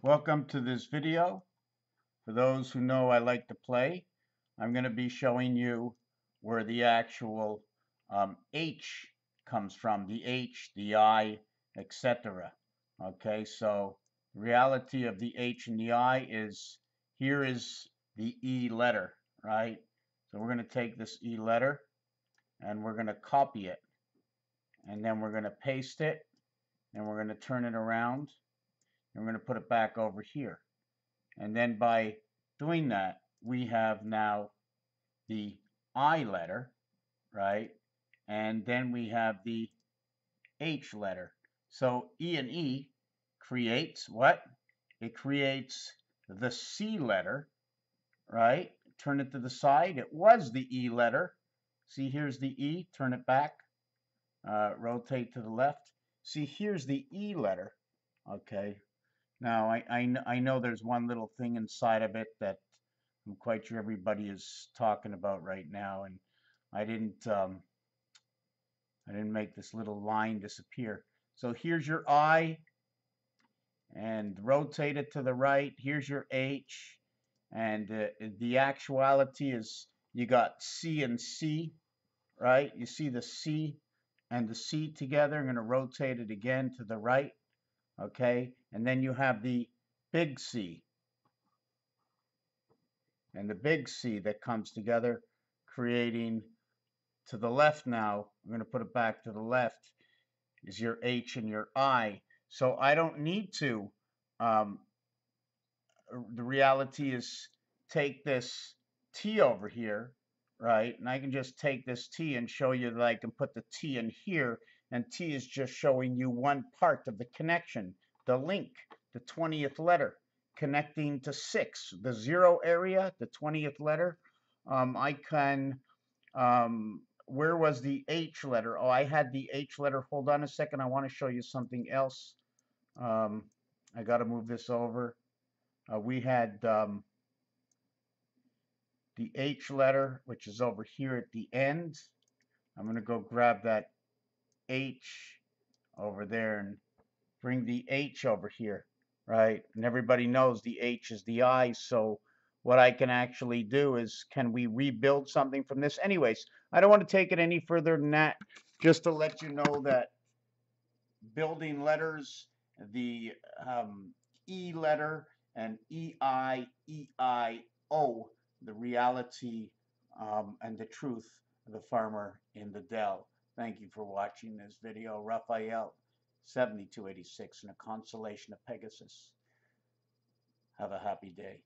Welcome to this video. For those who know I like to play, I'm going to be showing you where the actual um, H comes from, the H, the I, etc. Okay, so reality of the H and the I is here is the E letter, right? So we're going to take this E letter and we're going to copy it. And then we're going to paste it and we're going to turn it around and we're going to put it back over here. And then by doing that, we have now the I letter, right? And then we have the H letter. So E and E creates what? It creates the C letter, right? Turn it to the side. It was the E letter. See, here's the E. Turn it back. Uh, rotate to the left. See, here's the E letter. Okay, now, I, I, I know there's one little thing inside of it that I'm quite sure everybody is talking about right now, and I didn't um, I didn't make this little line disappear. So here's your I, and rotate it to the right. Here's your H, and uh, the actuality is you got C and C, right? You see the C and the C together. I'm going to rotate it again to the right okay? And then you have the big C. And the big C that comes together, creating to the left now, I'm going to put it back to the left, is your H and your I. So I don't need to, um, the reality is take this T over here, right? And I can just take this T and show you that I can put the T in here and T is just showing you one part of the connection, the link, the 20th letter, connecting to 6, the zero area, the 20th letter. Um, I can, um, where was the H letter? Oh, I had the H letter. Hold on a second. I want to show you something else. Um, I got to move this over. Uh, we had um, the H letter, which is over here at the end. I'm going to go grab that H over there and bring the H over here, right? And everybody knows the H is the I, so what I can actually do is, can we rebuild something from this? Anyways, I don't want to take it any further than that, just to let you know that building letters, the um, E letter and EI, EIO, the reality um, and the truth of the farmer in the dell. Thank you for watching this video. Raphael, 7286, and a consolation of Pegasus. Have a happy day.